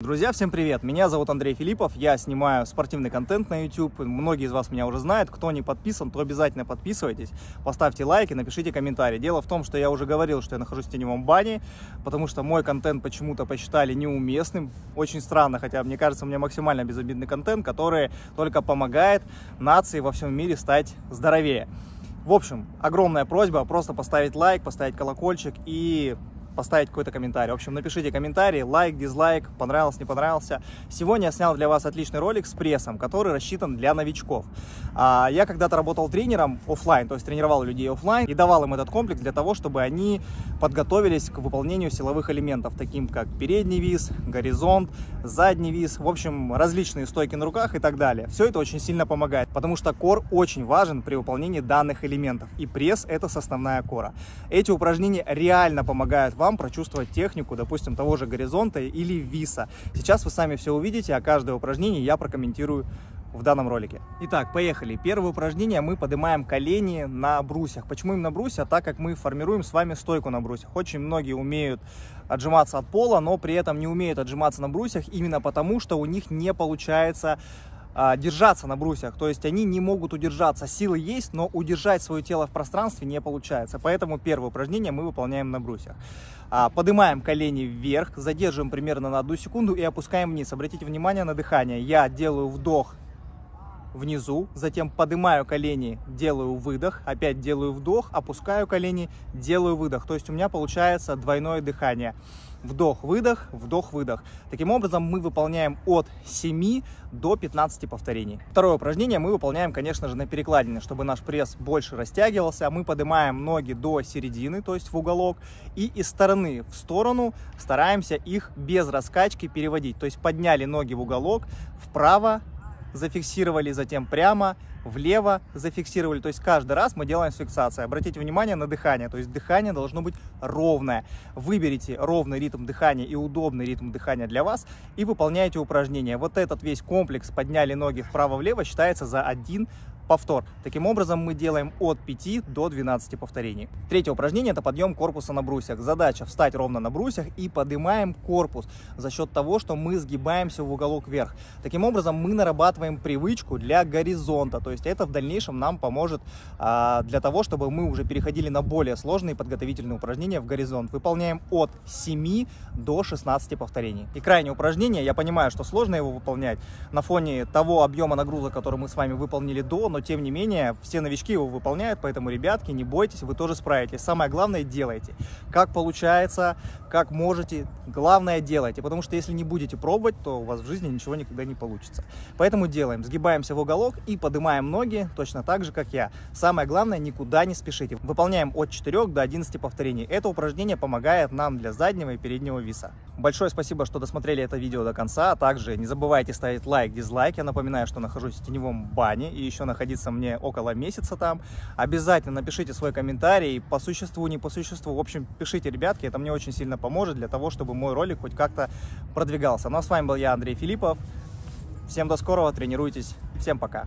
Друзья, всем привет! Меня зовут Андрей Филиппов, я снимаю спортивный контент на YouTube. Многие из вас меня уже знают. Кто не подписан, то обязательно подписывайтесь, поставьте лайки, напишите комментарий. Дело в том, что я уже говорил, что я нахожусь в теневом бане, потому что мой контент почему-то посчитали неуместным. Очень странно, хотя мне кажется, у меня максимально безобидный контент, который только помогает нации во всем мире стать здоровее. В общем, огромная просьба просто поставить лайк, поставить колокольчик и поставить какой-то комментарий. В общем, напишите комментарий, лайк, дизлайк, понравился, не понравился. Сегодня я снял для вас отличный ролик с прессом, который рассчитан для новичков. А, я когда-то работал тренером офлайн, то есть тренировал людей офлайн и давал им этот комплекс для того, чтобы они подготовились к выполнению силовых элементов, таким как передний вис, горизонт, задний вис, в общем, различные стойки на руках и так далее. Все это очень сильно помогает, потому что кор очень важен при выполнении данных элементов, и пресс это составная кора. Эти упражнения реально помогают вам вам прочувствовать технику, допустим, того же горизонта или виса. Сейчас вы сами все увидите, а каждое упражнение я прокомментирую в данном ролике. Итак, поехали. Первое упражнение мы поднимаем колени на брусьях. Почему именно брусья? Так как мы формируем с вами стойку на брусьях. Очень многие умеют отжиматься от пола, но при этом не умеют отжиматься на брусьях именно потому, что у них не получается держаться на брусьях. То есть они не могут удержаться. Силы есть, но удержать свое тело в пространстве не получается. Поэтому первое упражнение мы выполняем на брусьях. А, поднимаем колени вверх, задерживаем примерно на одну секунду и опускаем вниз. Обратите внимание на дыхание. Я делаю вдох внизу, затем поднимаю колени, делаю выдох, опять делаю вдох, опускаю колени, делаю выдох. То есть у меня получается двойное дыхание. Вдох-выдох, вдох-выдох. Таким образом мы выполняем от 7 до 15 повторений. Второе упражнение мы выполняем, конечно же, на перекладине, чтобы наш пресс больше растягивался. Мы поднимаем ноги до середины, то есть в уголок, и из стороны в сторону стараемся их без раскачки переводить. То есть подняли ноги в уголок, вправо, зафиксировали, затем прямо, влево зафиксировали. То есть каждый раз мы делаем с фиксацией. Обратите внимание на дыхание. То есть дыхание должно быть ровное. Выберите ровный ритм дыхания и удобный ритм дыхания для вас и выполняйте упражнение. Вот этот весь комплекс подняли ноги вправо-влево считается за один повтор. Таким образом, мы делаем от 5 до 12 повторений. Третье упражнение – это подъем корпуса на брусьях. Задача – встать ровно на брусьях и поднимаем корпус за счет того, что мы сгибаемся в уголок вверх. Таким образом, мы нарабатываем привычку для горизонта. То есть это в дальнейшем нам поможет а, для того, чтобы мы уже переходили на более сложные подготовительные упражнения в горизонт. Выполняем от 7 до 16 повторений. И крайнее упражнение, я понимаю, что сложно его выполнять на фоне того объема нагрузок, который мы с вами выполнили до, но но тем не менее все новички его выполняют, поэтому, ребятки, не бойтесь, вы тоже справитесь. Самое главное, делайте. Как получается, как можете, главное делайте, потому что если не будете пробовать, то у вас в жизни ничего никогда не получится. Поэтому делаем, сгибаемся в уголок и поднимаем ноги точно так же, как я. Самое главное, никуда не спешите. Выполняем от 4 до 11 повторений. Это упражнение помогает нам для заднего и переднего веса. Большое спасибо, что досмотрели это видео до конца. Также не забывайте ставить лайк, дизлайк. Я напоминаю, что нахожусь в теневом бане и еще находиться мне около месяца там. Обязательно напишите свой комментарий по существу, не по существу. В общем, пишите, ребятки, это мне очень сильно поможет для того, чтобы мой ролик хоть как-то продвигался. Ну а с вами был я, Андрей Филиппов. Всем до скорого, тренируйтесь. Всем пока.